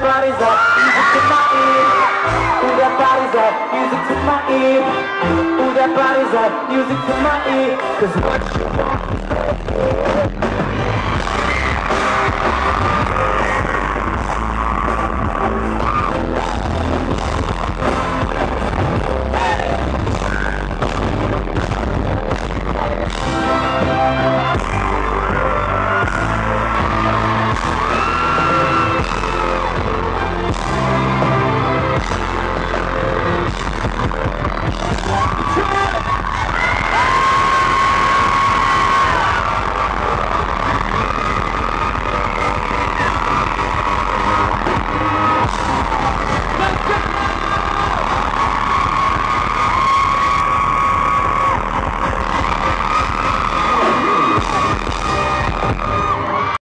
Everybody's up. up, music to my ear. Ooh, that body's up, music to my ear. Cause what you want is right here.